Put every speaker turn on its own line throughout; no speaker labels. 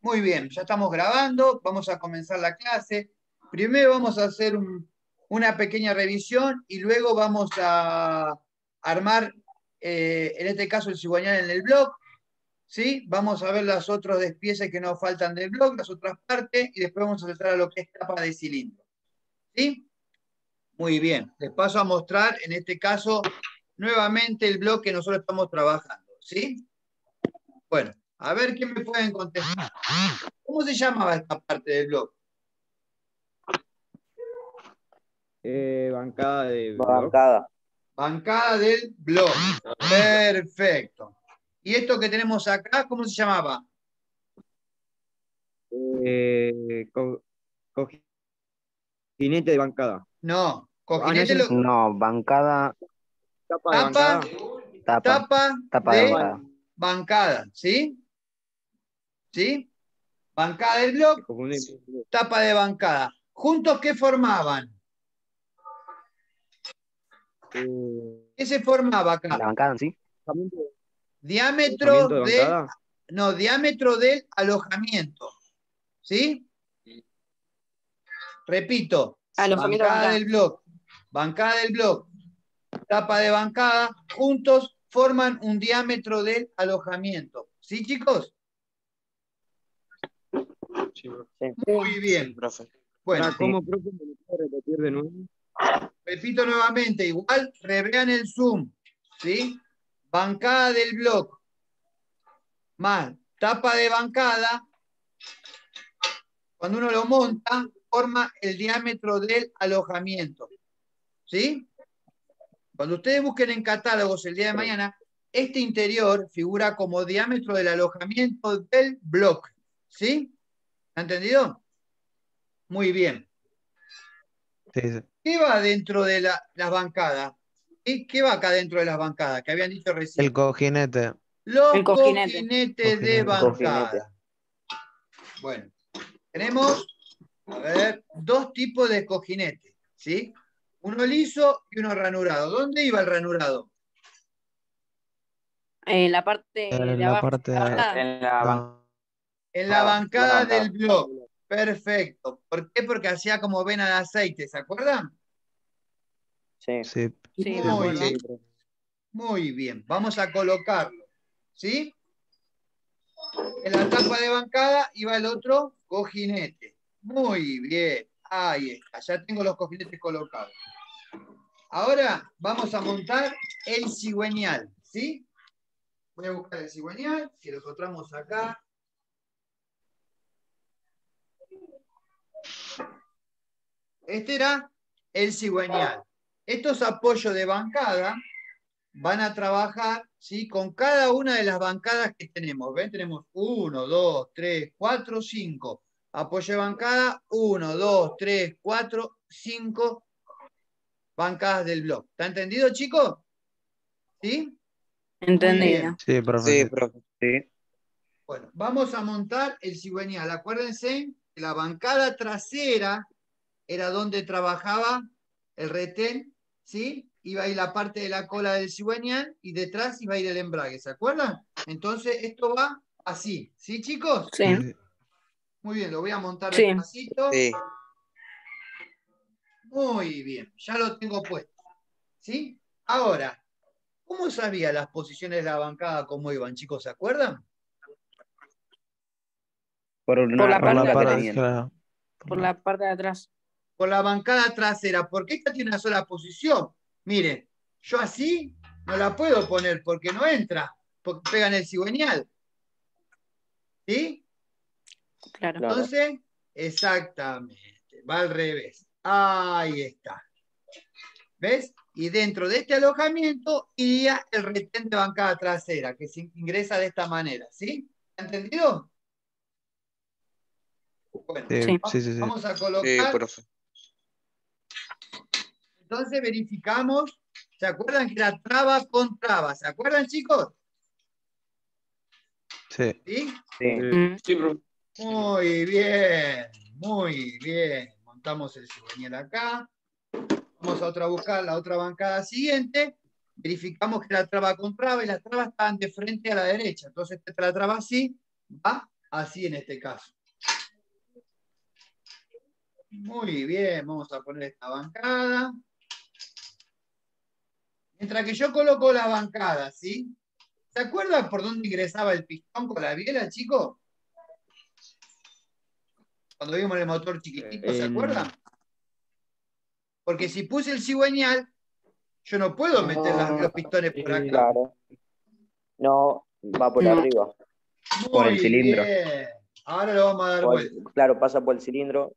Muy bien, ya estamos grabando, vamos a comenzar la clase. Primero vamos a hacer una pequeña revisión y luego vamos a armar, eh, en este caso, el cigüeñal en el blog. ¿sí? Vamos a ver las otras despieces que nos faltan del blog, las otras partes, y después vamos a saltar a lo que es capa de cilindro. ¿Sí? Muy bien. Les paso a mostrar, en este caso, nuevamente el blog que nosotros estamos trabajando. ¿Sí? Bueno, a ver qué me pueden contestar. ¿Cómo se llamaba esta parte del blog?
Eh, bancada de
Bancada.
Bancada del blog. Perfecto. ¿Y esto que tenemos acá, cómo se llamaba?
Eh, cojinete de bancada.
No, cojinete.
Ah, no, bancada.
Tapa de
Tapa,
bancada.
Tapa.
tapa,
Tapa
de
de bancada.
bancada, ¿sí? ¿Sí? Bancada del blog,
Cojinete.
tapa de bancada. ¿Juntos qué formaban?
Eh,
¿Qué se formaba acá?
La bancada sí.
Diámetro
de
no, diámetro del alojamiento. ¿Sí? Repito,
Alojamiento
bancada
bancada.
del blog, bancada del blog, tapa de bancada, juntos forman un diámetro del alojamiento. ¿Sí, chicos? Muy bien. Bueno,
Ahora, ¿Cómo, profe, me lo puede repetir de nuevo?
repito nuevamente, igual revean el Zoom, ¿sí? Bancada del blog, más tapa de bancada, cuando uno lo monta, forma el diámetro del alojamiento, ¿sí? Cuando ustedes busquen en catálogos el día de mañana, este interior figura como diámetro del alojamiento del blog, ¿sí? ¿Ha entendido? Muy bien.
Sí, sí.
¿Qué va dentro de la- las bancadas? ¿Qué, qué va acá dentro de las bancadas? Que habían dicho recién.
El cojinete.
Los
El cojinete.
cojinetes de
Cojinete.
bancada. Bueno, tenemos, a ver, dos tipos de cojinetes, ¿sí? Uno liso y uno ranurado. ¿Dónde iba el ranurado?
En la parte
En
de
la
abajo.
parte de-
Ah,
En la bancada.
En la
Ah,
bancada
la
del blog. Perfecto. ¿Por qué? Porque hacía como vena de aceite, ¿se acuerdan?
Sí.
Sí.
Muy bien. Muy bien, vamos a colocarlo. ¿Sí? En la tapa de bancada iba el otro cojinete. Muy bien. Ahí está, ya tengo los cojinetes colocados. Ahora vamos a montar el cigüeñal. ¿Sí? Voy a buscar el cigüeñal, que lo encontramos acá. Este era el cigüeñal. Estos apoyos de bancada van a trabajar ¿sí? con cada una de las bancadas que tenemos. ¿Ven? Tenemos 1, 2, 3, 4, 5. Apoyo de bancada, 1, 2, 3, 4, 5 bancadas del blog. ¿Está entendido, chicos? ¿Sí?
Entendido.
Sí, profe.
Sí, profe. Sí.
Bueno, vamos a montar el cigüeñal. Acuérdense la bancada trasera era donde trabajaba el retén, ¿sí? Iba a ir la parte de la cola del cigüeñal y detrás iba a ir el embrague, ¿se acuerdan? Entonces esto va así, ¿sí, chicos?
Sí.
Sí.
Muy bien, lo voy a montar
Sí.
despacito.
Sí.
Muy bien, ya lo tengo puesto. ¿Sí? Ahora, ¿cómo sabía las posiciones de la bancada cómo iban, chicos? ¿Se acuerdan?
Por, una
Por la
Por la
parte
tenían.
claro.
Por la parte de atrás.
Por la bancada trasera. ¿Por qué esta tiene una sola posición? Miren, yo así no la puedo poner porque no entra, porque pegan el cigüeñal. ¿Sí?
Claro.
Claro.
Entonces, exactamente, va al revés. Ahí está. ¿Ves? Y dentro de este alojamiento iría el retén de bancada trasera, que se ingresa de esta manera. ¿Sí? ¿Entendido? Bueno,
Sí,
Sí.
sí, sí, sí.
vamos a colocar.
profe.
Entonces verificamos. ¿Se acuerdan que era traba con traba? ¿Se acuerdan, chicos?
Sí.
¿Sí?
Sí.
Mm.
Profe.
Muy bien, muy bien. Montamos el cigüeñal acá. Vamos a otra buscar la otra bancada siguiente. Verificamos que la traba con traba y las trabas estaban de frente a la derecha. Entonces esta la traba así, va así en este caso. Muy bien, vamos a poner esta bancada. Mientras que yo coloco la bancada, ¿sí? ¿Se acuerdan por dónde ingresaba el pistón con la biela, chicos? Cuando vimos el motor chiquitito, ¿se acuerdan? Porque si puse el cigüeñal, yo no puedo meter los pistones por acá.
Claro. No, va por
No.
arriba. Por el cilindro.
bien. Ahora lo vamos a dar
Por-
vuelta.
claro, pasa por el cilindro.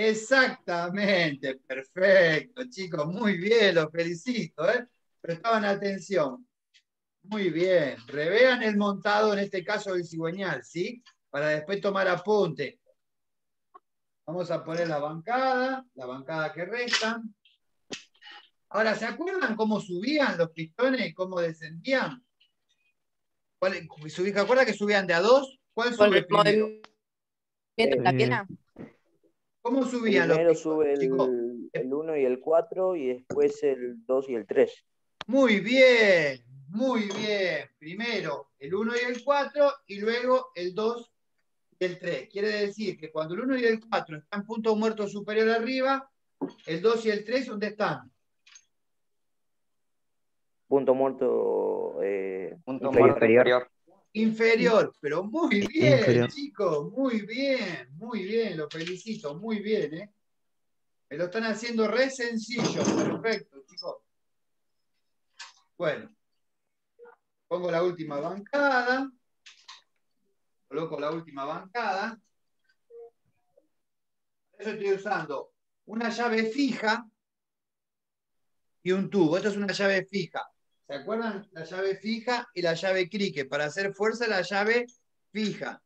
Exactamente, perfecto, chicos, muy bien, los felicito, ¿eh? Prestaban atención. Muy bien, revean el montado, en este caso del cigüeñal, ¿sí? Para después tomar apunte. Vamos a poner la bancada, la bancada que resta. Ahora, ¿se acuerdan cómo subían los pistones y cómo descendían? ¿Cuál, subí- ¿Se acuerdan que subían de a dos? ¿Cuál
Por
sube
el
primero?
movimiento de la
Eh,
piedra.
¿Cómo subían los
Primero sube el 1 y el 4 y después el 2 y el 3.
Muy bien, muy bien. Primero el 1 y el 4 y luego el 2 y el 3. Quiere decir que cuando el 1 y el 4 están punto muerto superior arriba, el 2 y el 3, ¿dónde están?
Punto muerto eh,
Punto
inferior.
muerto inferior.
Inferior, pero muy bien,
Inferior.
chicos, muy bien, muy bien, lo felicito, muy bien, ¿eh? Me lo están haciendo re sencillo, perfecto, chicos. Bueno, pongo la última bancada, coloco la última bancada. Eso estoy usando una llave fija y un tubo. Esto es una llave fija. ¿Se acuerdan? La llave fija y la llave crique. Para hacer fuerza, la llave fija.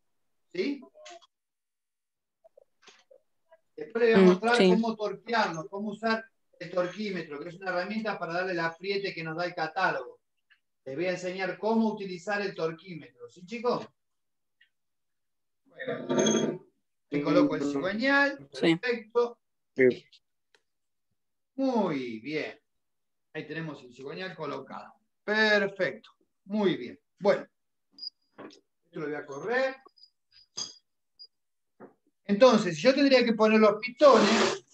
¿Sí? Después les voy a
Mm,
mostrar
sí.
cómo torquearlo, cómo usar el torquímetro, que es una herramienta para darle el apriete que nos da el catálogo. Les voy a enseñar cómo utilizar el torquímetro. ¿Sí, chicos? Bueno. Le coloco el cigüeñal.
Sí.
Perfecto.
Sí.
Muy bien. Ahí tenemos el cigüeñal colocado. Perfecto. Muy bien. Bueno. Esto lo voy a correr. Entonces, yo tendría que poner los pistones.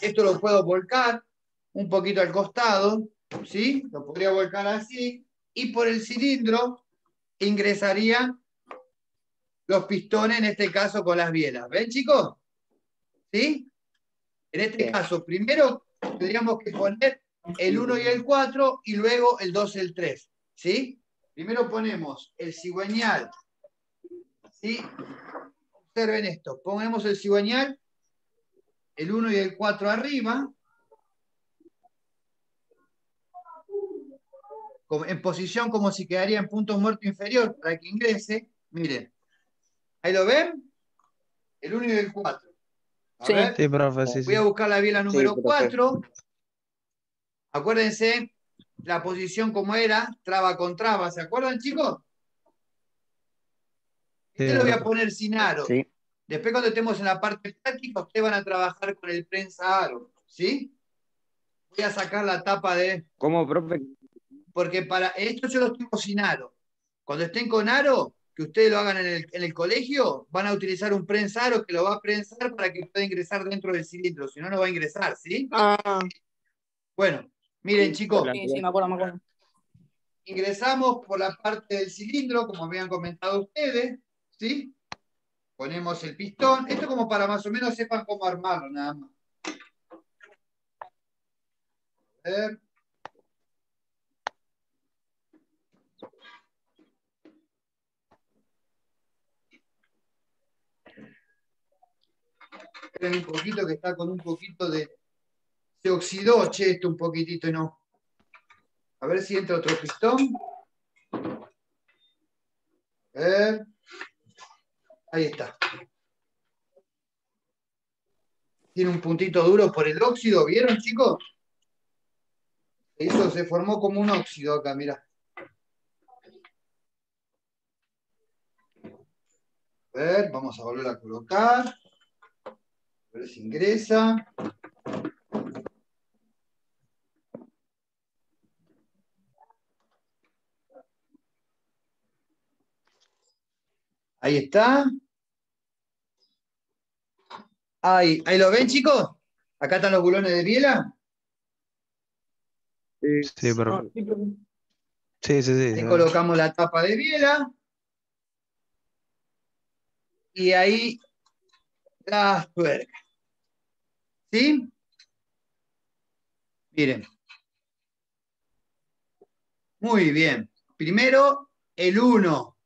Esto lo puedo volcar un poquito al costado. ¿Sí? Lo podría volcar así. Y por el cilindro ingresarían los pistones, en este caso con las bielas. ¿Ven, chicos? ¿Sí? En este caso, primero tendríamos que poner el 1 y el 4 y luego el 2 y el 3. ¿Sí? Primero ponemos el cigüeñal. ¿Sí? Observen esto. Ponemos el cigüeñal, el 1 y el 4 arriba. como- En posición como si quedaría en punto muerto inferior para que ingrese. Miren. ¿Ahí lo ven? El 1 y el 4. A
Sí.
ver.
Sí, profe, sí, sí.
Voy a buscar la biela número
profe.
4. Acuérdense la posición como era, traba con traba. ¿Se acuerdan, chicos? Este
Sí,
lo voy a poner sin aro.
Sí.
Después, cuando estemos en la parte práctica, ustedes van a trabajar con el prensa aro. ¿Sí? Voy a sacar la tapa de.
¿Cómo, profe?
Porque para esto yo lo tengo sin aro. Cuando estén con aro, que ustedes lo hagan en el, en el colegio, van a utilizar un prensa aro que lo va a prensar para que pueda ingresar dentro del cilindro. Si no, no va a ingresar. ¿Sí?
Ah,
Bueno, miren, chicos.
sí, sí, me acuerdo, me acuerdo.
ingresamos por la parte del cilindro, como habían comentado ustedes, ¿sí? Ponemos el pistón, esto como para más o menos sepan cómo armarlo, nada más. A ver. Esperen un poquito que está con un poquito de... Se oxidó, che, esto un poquitito y no. A ver si entra otro pistón. Ver. Ahí está. Tiene un puntito duro por el óxido, ¿vieron, chicos? Eso se formó como un óxido acá, mirá. A ver, vamos a volver a colocar. A ver si ingresa. Ahí está. Ahí, ahí lo ven, chicos. Acá están los bulones de biela.
Sí.
Sí, perfecto. Sí, sí, sí.
Ahí colocamos la tapa de biela. Y ahí las tuercas. ¿Sí? Miren. Muy bien. Primero el 1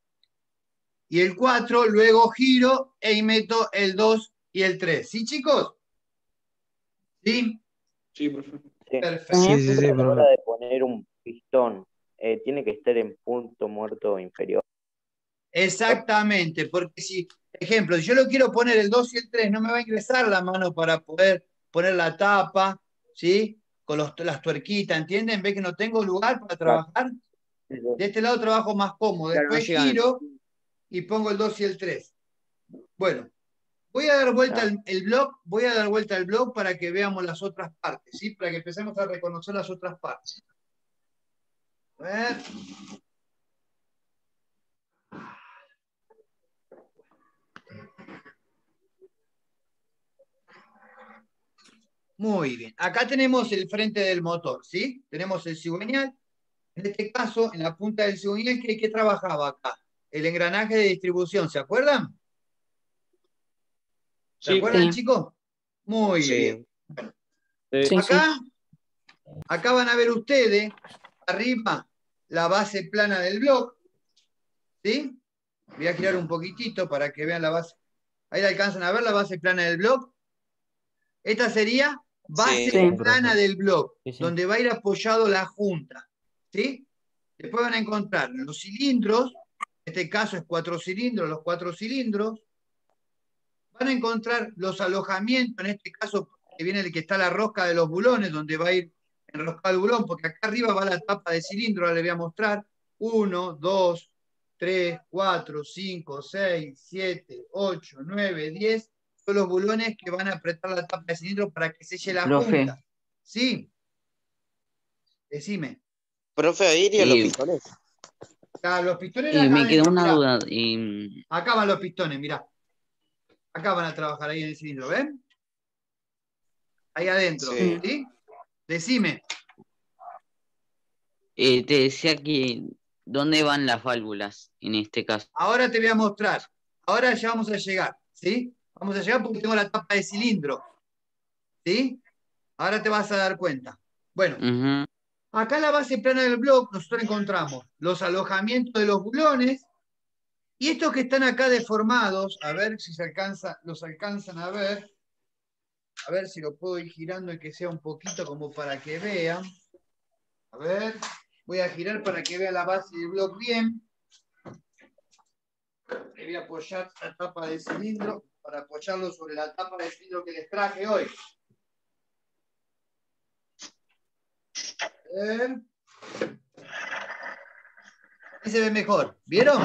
y el 4, luego giro e meto el 2 y el 3. ¿Sí, chicos? ¿Sí?
Sí.
Perfecto.
Sí, sí, sí,
A la hora
perfecto.
de poner un pistón, eh, tiene que estar en punto muerto inferior.
Exactamente, porque si, ejemplo, si yo lo quiero poner el 2 y el 3, no me va a ingresar la mano para poder poner la tapa, ¿sí? Con los- las tuerquitas, ¿entienden? ¿Ve que no tengo lugar para trabajar? De este lado trabajo más cómodo.
Claro, no
Después giro y pongo el 2 y el 3. Bueno, voy a dar vuelta
Claro.
el, blog, voy a dar vuelta el blog para que veamos las otras partes, ¿sí? Para que empecemos a reconocer las otras partes. A ver. Muy bien. Acá tenemos el frente del motor, ¿sí? Tenemos el cigüeñal. En este caso, en la punta del cigüeñal, ¿qué, qué trabajaba acá? El engranaje de distribución, ¿se acuerdan? ¿Se
Sí.
acuerdan,
Sí.
chicos? Muy
Sí.
bien.
Sí.
Sí.
Acá, acá van a ver ustedes, arriba, la base plana del blog. ¿Sí? Voy a girar un poquitito para que vean la base. Ahí la alcanzan a ver la base plana del blog. Esta sería base
Sí.
plana del blog,
Sí, sí.
donde va a ir apoyado la junta. ¿Sí? Después van a encontrar los cilindros, este caso es cuatro cilindros, los cuatro cilindros. Van a encontrar los alojamientos, en este caso que viene el que está la rosca de los bulones, donde va a ir enroscado el bulón, porque acá arriba va la tapa de cilindro, ahora les voy a mostrar. 1, 2, 3, 4, 5, 6, 7, 8, 9, 10. Son los bulones que van a apretar la tapa de cilindro para que selle la
Profe.
punta. Sí. Decime.
Profe, ahí irían los
Y-
pistones.
Claro, los pistones
Y me quedó una
mirá.
duda. y,
Acá van los pistones, mirá. Acá van a trabajar ahí en el cilindro, ¿ven? Ahí adentro,
Sí.
¿sí? Decime.
eh, te decía que, ¿dónde van las válvulas en este caso?
Ahora te voy a mostrar. Ahora ya vamos a llegar, ¿sí? Vamos a llegar porque tengo la tapa de cilindro. ¿Sí? Ahora te vas a dar cuenta. Bueno, acá en la base plana del blog nosotros encontramos los alojamientos de los bulones y estos que están acá deformados, a ver si se alcanza, los alcanzan a ver. A ver si lo puedo ir girando y que sea un poquito como para que vean. A ver, voy a girar para que vea la base del blog bien. Le voy a apoyar la tapa de cilindro para apoyarlo sobre la tapa de cilindro que les traje hoy. Ver. Ahí se ve mejor. ¿Vieron?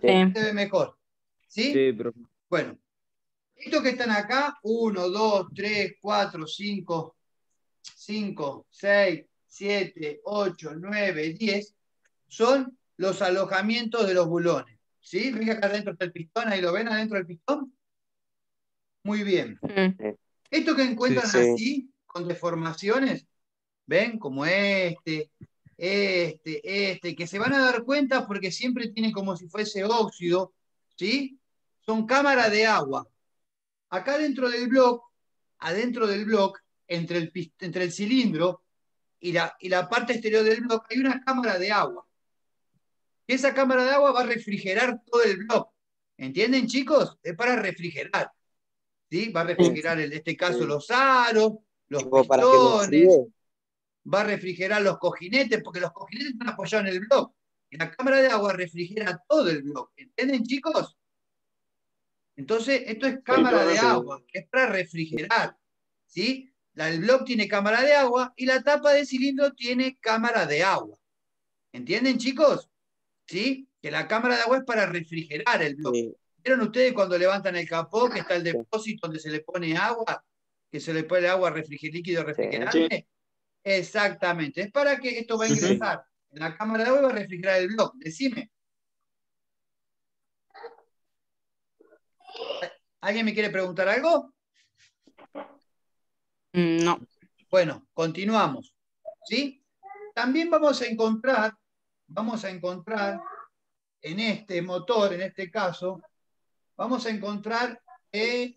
Sí.
Se ve mejor. ¿Sí?
Sí, profe.
Bueno, estos que están acá, 1, 2, 3, 4, 5, 5, 6, 7, 8, 9, 10, son los alojamientos de los bulones. ¿Sí? ¿Ven que acá adentro está el pistón? ¿Ahí lo ven adentro del pistón? Muy bien.
Mm.
Estos que encuentran
Sí, sí.
así, con deformaciones, ven como este, este, este, que se van a dar cuenta porque siempre tiene como si fuese óxido, ¿sí? Son cámaras de agua. Acá dentro del bloque, adentro del bloque, entre el, entre el cilindro y la, y la parte exterior del bloque, hay una cámara de agua. Y esa cámara de agua va a refrigerar todo el bloque. ¿Entienden, chicos? Es para refrigerar. ¿sí? Va a refrigerar en este caso los aros, los pistones, va a refrigerar los cojinetes, porque los cojinetes están apoyados en el bloque. Y la cámara de agua refrigera todo el bloque. ¿Entienden, chicos? Entonces, esto es cámara de agua, que es para refrigerar. ¿sí? La, el bloque tiene cámara de agua y la tapa de cilindro tiene cámara de agua. ¿Entienden, chicos? ¿Sí? Que la cámara de agua es para refrigerar el bloque.
Sí.
¿Vieron ustedes cuando levantan el capó que está el depósito donde se le pone agua? que se le pone agua refriger líquido refrigerante. Exactamente, es para que esto va a ingresar en la cámara de agua va a refrigerar el blog. Decime. ¿Alguien me quiere preguntar algo?
No.
Bueno, continuamos. ¿Sí? También vamos a encontrar, vamos a encontrar en este motor, en este caso, vamos a encontrar el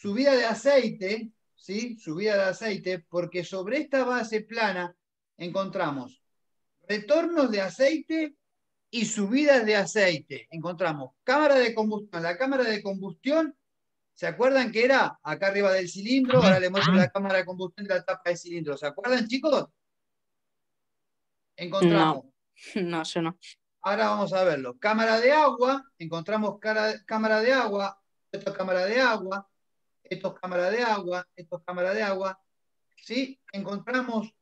subida de aceite, ¿sí? Subida de aceite, porque sobre esta base plana encontramos retornos de aceite y subidas de aceite. Encontramos cámara de combustión. La cámara de combustión, ¿se acuerdan que era acá arriba del cilindro? Ahora le muestro la cámara de combustión de la tapa de cilindro. ¿Se acuerdan, chicos? Encontramos.
No, yo no.
Ahora vamos a verlo. Cámara de agua, encontramos cara- cámara de agua, es cámara de agua, esto es cámara de agua, esto es cámara de agua. ¿Sí? Encontramos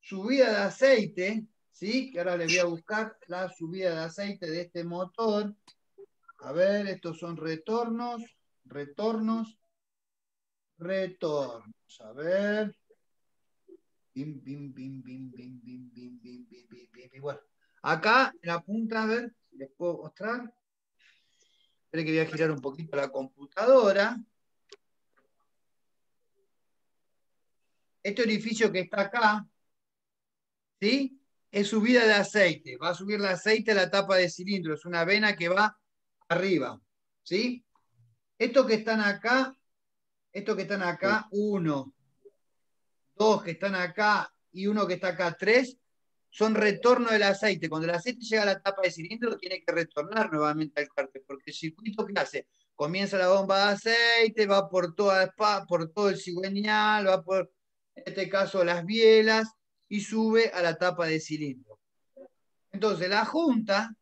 subida de aceite, ¿sí? Que ahora le voy a buscar la subida de aceite de este motor. A ver, estos son retornos, retornos, retornos. A ver. Bim, bim, bim, bim, bim, bim, bim, bim, bim, bim, bim. Bueno, acá en la punta, a ver si les puedo mostrar. Esperen que voy a girar un poquito la computadora. Este orificio que está acá, ¿sí? Es subida de aceite. Va a subir el aceite a la tapa de cilindro. Es una vena que va arriba, ¿sí? Estos que están acá, estos que están acá, uno, dos que están acá y uno que está acá, tres, son retorno del aceite. Cuando el aceite llega a la tapa de cilindro, tiene que retornar nuevamente al cárter, porque el circuito que hace, comienza la bomba de aceite, va por, toda, por todo el cigüeñal, va por, en este caso, las bielas, y sube a la tapa de cilindro. Entonces, la junta,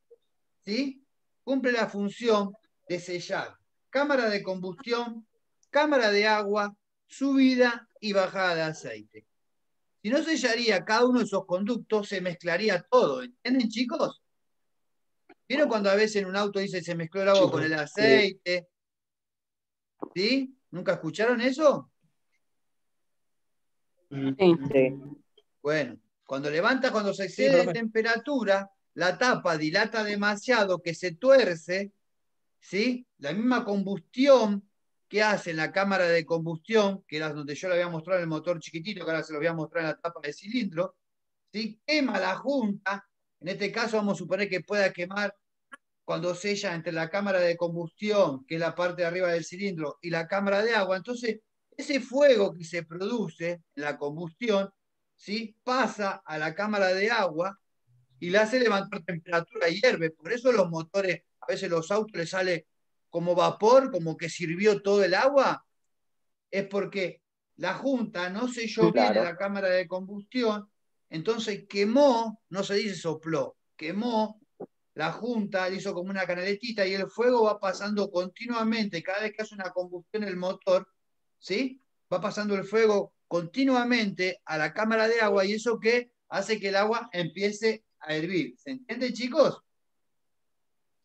¿sí? Cumple la función de sellar cámara de combustión, cámara de agua, subida y bajada de aceite. Si no sellaría cada uno de esos conductos, se mezclaría todo. ¿Entienden, chicos? ¿Vieron cuando a veces en un auto dice se mezcló el agua con el aceite? ¿Sí? ¿Nunca escucharon eso?
Sí.
Sí.
Bueno, cuando levanta, cuando se excede de
profe.
temperatura, la tapa dilata demasiado que se tuerce, ¿sí? La misma combustión que hace en la cámara de combustión, que era donde yo le había mostrado en el motor chiquitito, que ahora se lo voy a mostrar en la tapa de cilindro, ¿sí? Quema la junta, en este caso vamos a suponer que pueda quemar cuando sella entre la cámara de combustión, que es la parte de arriba del cilindro, y la cámara de agua, entonces ese fuego que se produce en la combustión, ¿sí? pasa a la cámara de agua y la hace levantar temperatura y hierve. Por eso los motores, a veces los autos les sale como vapor, como que sirvió todo el agua, es porque la junta no selló bien
Claro.
en la cámara de combustión, entonces quemó, no se dice sopló, quemó la junta, le hizo como una canaletita y el fuego va pasando continuamente, cada vez que hace una combustión el motor, ¿sí? Va pasando el fuego continuamente a la cámara de agua y eso que hace que el agua empiece a hervir. ¿Se entiende, chicos?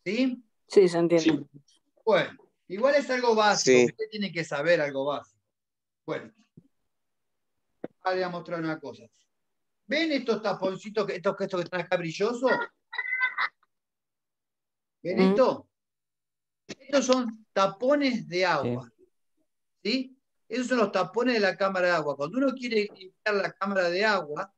¿Sí?
Sí, se entiende.
Bueno, igual es algo básico,
Sí.
usted tiene que saber algo básico. Bueno, ahora le voy a mostrar una cosa. ¿Ven estos taponcitos, que- estos, estos que están acá brillosos? ¿Ven
Mm.
esto? Estos son tapones de agua. ¿Sí? Esos son los tapones de la cámara de agua. Cuando uno quiere limpiar la cámara de agua,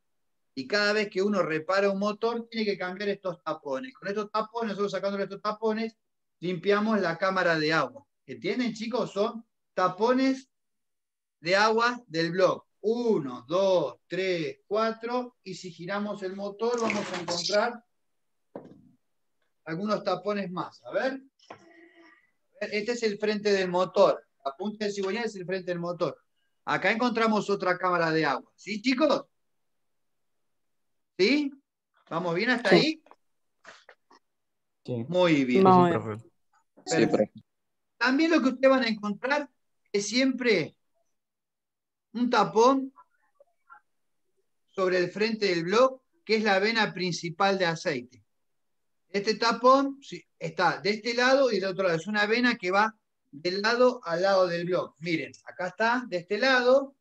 y cada vez que uno repara un motor, tiene que cambiar estos tapones. Con estos tapones, nosotros sacándole estos tapones, limpiamos la cámara de agua. ¿Entienden, chicos? Son tapones de agua del blog. Uno, dos, tres, cuatro. Y si giramos el motor, vamos a encontrar algunos tapones más. A ver. Este es el frente del motor. La punta del cigüeñal es el frente del motor. Acá encontramos otra cámara de agua. ¿Sí, chicos? ¿Sí? ¿Vamos bien hasta
Sí.
ahí?
Sí.
Muy bien.
Profe.
Sí, profe.
También lo que ustedes van a encontrar es siempre un tapón sobre el frente del blog, que es la vena principal de aceite. Este tapón sí, está de este lado y del otro lado. Es una vena que va del lado al lado del blog. Miren, acá está, de este lado.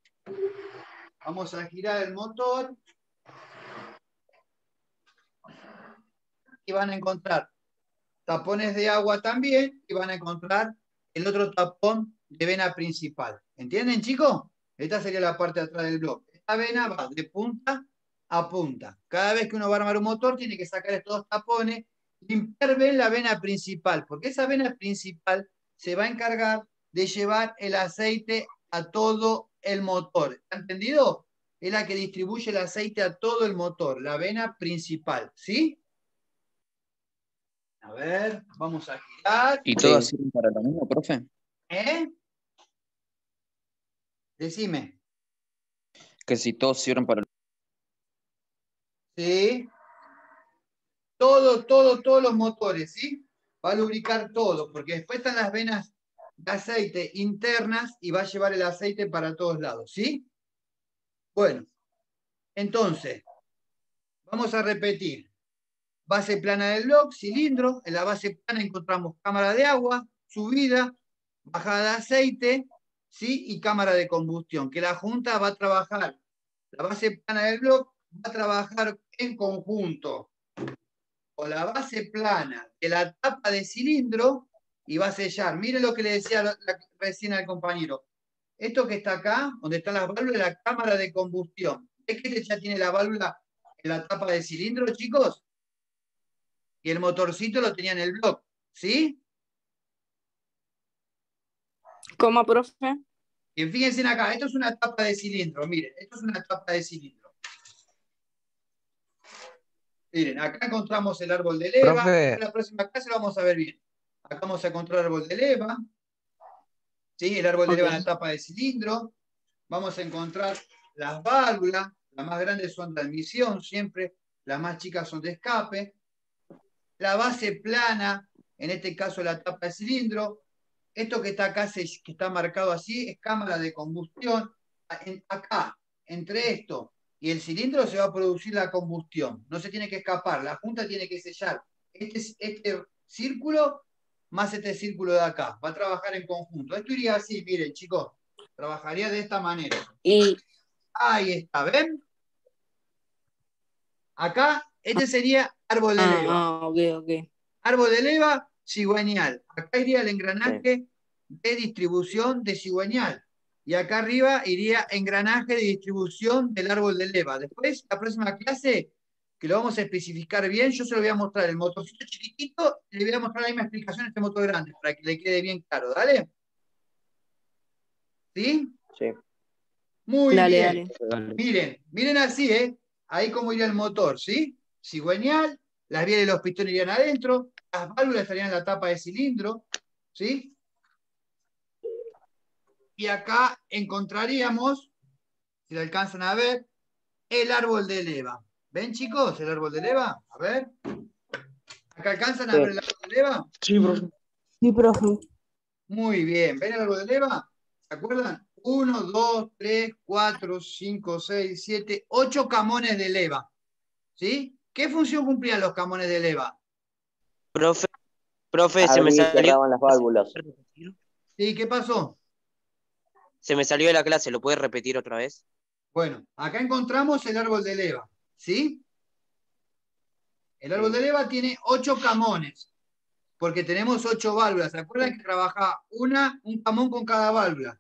Vamos a girar el motor. Y van a encontrar tapones de agua también y van a encontrar el otro tapón de vena principal. ¿Entienden, chicos? Esta sería la parte de atrás del bloque. Esta vena va de punta a punta. Cada vez que uno va a armar un motor, tiene que sacar estos dos tapones, limpiar bien la vena principal, porque esa vena principal se va a encargar de llevar el aceite a todo el motor. ¿Está entendido? Es la que distribuye el aceite a todo el motor, la vena principal, ¿sí? A ver, vamos a girar.
¿Y todas sirven para lo mismo, profe?
¿Eh? Decime.
Que si todos sirven para lo
¿sí? Todo, todo, todos los motores, ¿sí? Va a lubricar todo, porque después están las venas de aceite internas y va a llevar el aceite para todos lados, ¿sí? Bueno, entonces, vamos a repetir. Base plana del bloque, cilindro, en la base plana encontramos cámara de agua, subida, bajada de aceite, ¿sí? Y cámara de combustión, que la junta va a trabajar, la base plana del bloque va a trabajar en conjunto con la base plana de la tapa de cilindro y va a sellar. Miren lo que le decía recién al compañero. Esto que está acá, donde están las válvulas, la cámara de combustión. ¿Es que este ya tiene la válvula en la tapa de cilindro, chicos? Y el motorcito lo tenía en el bloque, ¿sí?
¿Cómo, profe?
Y fíjense acá, esto es una tapa de cilindro, miren, esto es una tapa de cilindro. Miren, acá encontramos el árbol de leva. En la próxima clase lo vamos a ver bien. Acá vamos a encontrar el árbol de leva. ¿Sí? El árbol de leva en la tapa de cilindro. Vamos a encontrar las válvulas. Las más grandes son de admisión, siempre. Las más chicas son de escape. La base plana, en este caso la tapa de cilindro. Esto que está acá, que está marcado así, es cámara de combustión. Acá, entre esto y el cilindro se va a producir la combustión. No se tiene que escapar, la junta tiene que sellar este, este círculo más este círculo de acá. Va a trabajar en conjunto. Esto iría así, miren, chicos. Trabajaría de esta manera.
Y...
Ahí está, ¿ven? Acá, este sería árbol de leva.
Ah, ok, ok.
Árbol de leva, cigüeñal. Acá iría el engranaje de distribución de cigüeñal. Y acá arriba iría engranaje de distribución del árbol de leva. Después, la próxima clase, que lo vamos a especificar bien, yo se lo voy a mostrar el motorcito chiquitito y le voy a mostrar la misma explicación a este motor grande, para que le quede bien claro. ¿Dale? ¿Sí?
Sí.
Muy
dale,
bien. Dale. Miren, miren así, ¿eh? Ahí como iría el motor, ¿sí? Cigüeñal, las vías de los pistones irían adentro, las válvulas estarían en la tapa de cilindro, ¿sí? Y acá encontraríamos, si lo alcanzan a ver, el árbol de leva. ¿Ven, chicos, el árbol de leva? A ver. ¿Acá alcanzan a ver el árbol de leva?
Sí, profe.
Sí, profe.
Muy bien. ¿Ven el árbol de leva? ¿Se acuerdan? Uno, dos, tres, cuatro, cinco, seis, siete, ocho camones de leva. ¿Sí? ¿Qué función cumplían los camones de leva?
Profe, profe, se me salió.
las válvulas.
¿Sí? ¿Qué pasó?
Se me salió de la clase, ¿lo puedes repetir otra vez?
Bueno, acá encontramos el árbol de leva, ¿sí? El árbol de leva tiene ocho camones, porque tenemos ocho válvulas. ¿Se acuerdan que trabaja una, un camón con cada válvula?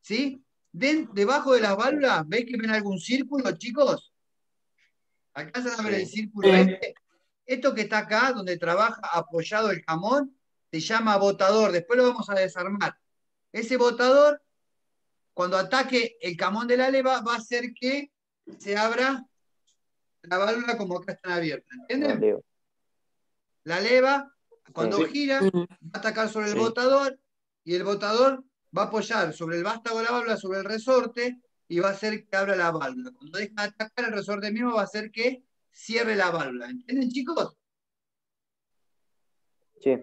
¿Sí? debajo de las válvulas, ¿veis que ven algún círculo, chicos? Acá se a ver el círculo este. Esto que está acá, donde trabaja apoyado el camón, se llama botador. Después lo vamos a desarmar. Ese botador cuando ataque el camón de la leva, va a hacer que se abra la válvula como acá está abierta. ¿Entienden? La leva, cuando gira, va a atacar sobre el botador y el botador va a apoyar sobre el vástago de la válvula, sobre el resorte y va a hacer que abra la válvula. Cuando deja de atacar el resorte mismo, va a hacer que cierre la válvula. ¿Entienden, chicos?
Sí.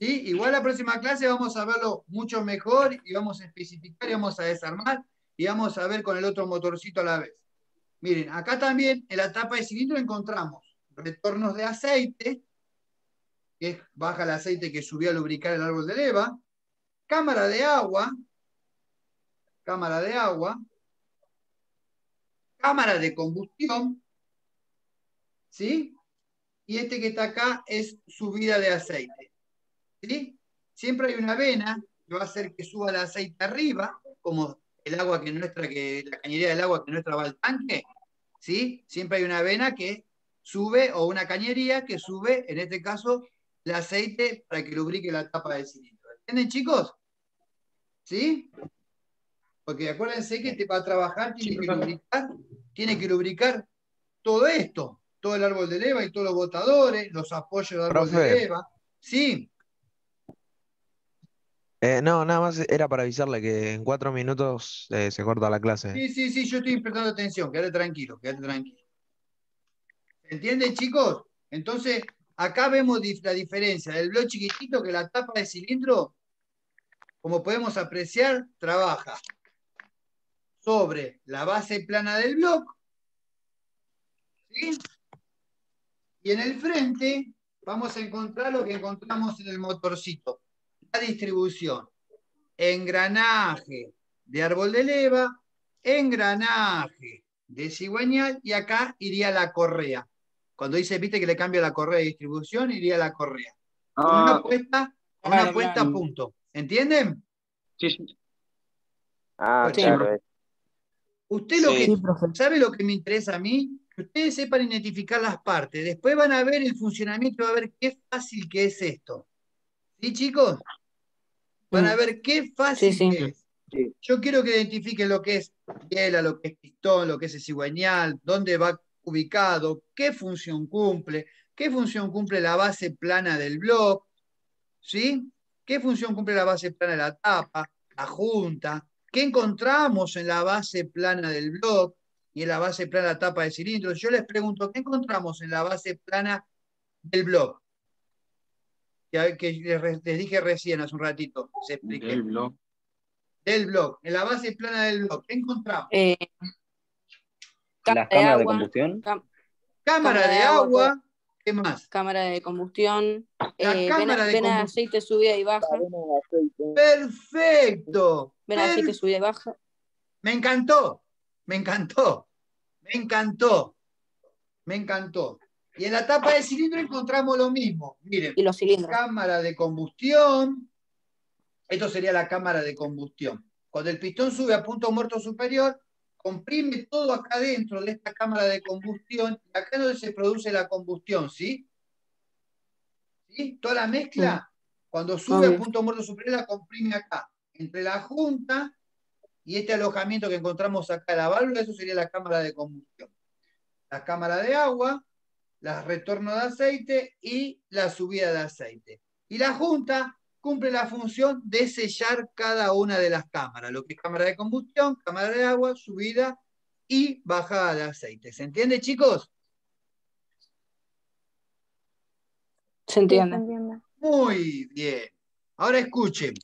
Igual la próxima clase vamos a verlo mucho mejor y vamos a especificar y vamos a desarmar y vamos a ver con el otro motorcito a la vez. Miren, acá también en la tapa de cilindro encontramos retornos de aceite, que baja el aceite que subió a lubricar el árbol de leva, cámara de agua, cámara de agua, cámara de combustión, ¿sí? Y este que está acá es subida de aceite. Siempre hay una vena que va a hacer que suba el aceite arriba, como el agua que nuestra, que la cañería del agua que nuestra va al tanque, ¿sí? Siempre hay una vena que sube, o una cañería que sube, en este caso, el aceite para que lubrique la tapa del cilindro. ¿Entienden, chicos? ¿Sí? Porque acuérdense que te, para trabajar tiene que lubricar, tiene que lubricar todo esto, todo el árbol de leva y todos los botadores, los apoyos del árbol de leva. Sí,
Eh, no, nada más era para avisarle que en cuatro minutos eh, se corta la clase.
sí, sí, sí, yo estoy prestando atención, quédate tranquilo, quédate tranquilo. ¿Se entiende, chicos? Entonces, acá vemos la diferencia del blog chiquitito que la tapa de cilindro, como podemos apreciar, trabaja sobre la base plana del bloque, ¿sí? Y en el frente vamos a encontrar lo que encontramos en el motorcito, distribución, engranaje de árbol de leva, engranaje de cigüeñal y acá iría la correa. Cuando dice, viste que le cambia la correa de distribución, iría la correa. Con una puesta, con una
claro,
puesta a
claro.
punto. ¿Entienden?
Sí, sí.
Ah,
Sí.
claro. es-
Usted lo
Sí.
que
profe.
¿Sabe lo que me interesa a mí? Que ustedes sepan identificar las partes. Después van a ver el funcionamiento y van a ver qué fácil que es esto. ¿Sí, chicos? Van a
Mm.
ver qué fácil
Sí, sí.
que es. Yo quiero que identifiquen lo que es biela, lo que es pistón, lo que es cigüeñal, dónde va ubicado, qué función cumple, qué función cumple la base plana del bloque, ¿sí? ¿Qué función cumple la base plana de la tapa, la junta? ¿Qué encontramos en la base plana del bloque y en la base plana de la tapa de cilindros? Yo les pregunto, ¿qué encontramos en la base plana del bloque? Que, que les, dije recién hace un ratito, se expliqué.
Del blog.
Del bloque, en la base plana del bloque, ¿qué encontramos?
Eh, cámara
Las
de
cámaras de
agua,
combustión.
Cámara
cámara
de
de agua,
agua, ¿qué más?
cámara de combustión,
La
eh,
cámara
vena,
de
vena
combustión.
aceite subida y baja,
Perfecto.
vena de aceite subida y baja.
Me encantó, me encantó, me encantó, me encantó. Y en la tapa de cilindro encontramos lo mismo. Miren,
y los cilindros.
cámara de combustión. Esto sería la cámara de combustión. Cuando el pistón sube a punto muerto superior, comprime todo acá dentro de esta cámara de combustión. y Acá es donde se produce la combustión, ¿sí? ¿Sí? Toda la mezcla, cuando sube a punto muerto superior, la comprime acá. Entre la junta y este alojamiento que encontramos acá, la válvula, eso sería la cámara de combustión. La cámara de agua, la retorno de aceite y la subida de aceite. Y la junta cumple la función de sellar cada una de las cámaras, lo que es cámara de combustión, cámara de agua, subida y bajada de aceite. ¿Se entiende, chicos?
¿Se entiende?
Muy bien. Ahora escuchen.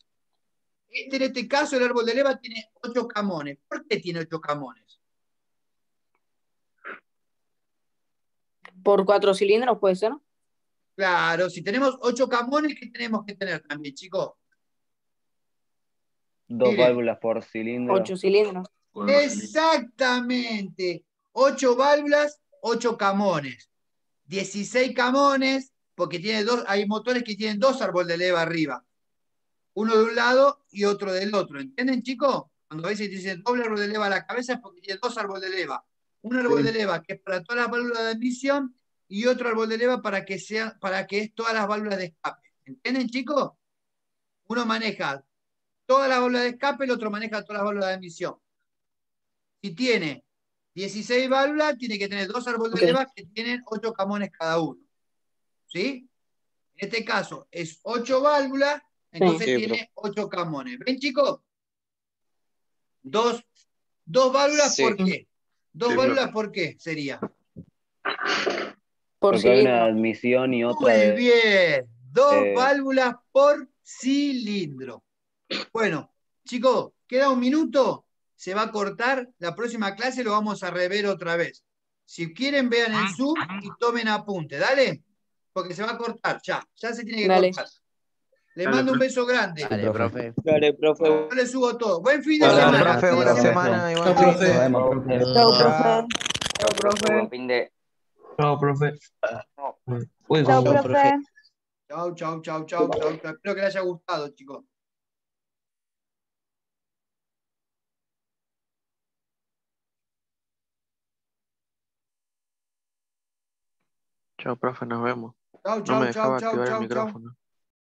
Este, en este caso, el árbol de leva tiene ocho camones. ¿Por qué tiene ocho camones?
Por cuatro cilindros puede ser.
Claro, si tenemos ocho camones, ¿qué tenemos que tener también, chicos?
Dos válvulas por cilindro.
Ocho cilindros.
Exactamente. Ocho válvulas, ocho camones. 16 camones, porque tiene dos, hay motores que tienen dos árboles de leva arriba. Uno de un lado y otro del otro. ¿Entienden, chicos? Cuando a veces dicen doble árbol de leva a la cabeza es porque tiene dos árboles de leva. Un árbol de leva que es para todas las válvulas de admisión y otro árbol de leva para que sea, para que es todas las válvulas de escape. ¿Entienden, chicos? Uno maneja todas las válvulas de escape, el otro maneja todas las válvulas de admisión. Si tiene 16 válvulas, tiene que tener dos árboles de leva que tienen 8 camones cada uno. ¿Sí? En este caso es 8 válvulas, entonces
Sí,
tiene 8 camones. ¿Ven, chicos? Dos, dos válvulas,
Sí.
¿por qué? Dos
Sí,
válvulas. ¿por qué sería?
Por
Porque hay una
cilindro.
admisión y otra
Muy
de...
bien. Dos
eh,
válvulas por cilindro. Bueno, chicos, queda un minuto. Se va a cortar. La próxima clase lo vamos a rever otra vez. Si quieren, vean el Zoom y tomen apunte. Dale. Porque se va a cortar. Ya. Ya se tiene que
Dale.
cortar.
Le
mando un beso grande.
Dale, profe.
Dale, profe.
Le subo todo. Buen fin de semana.
profe. Buena
semana.
Chao, profe. Chao, profe.
Chao, profe.
Buen de...
Chao, profe.
Chao, profe.
Chao, chao, chao, chao. Espero que les haya gustado, chicos.
Chao, profe, nos vemos.
Chao,
chao,
no
me dejaba
chao,
chao.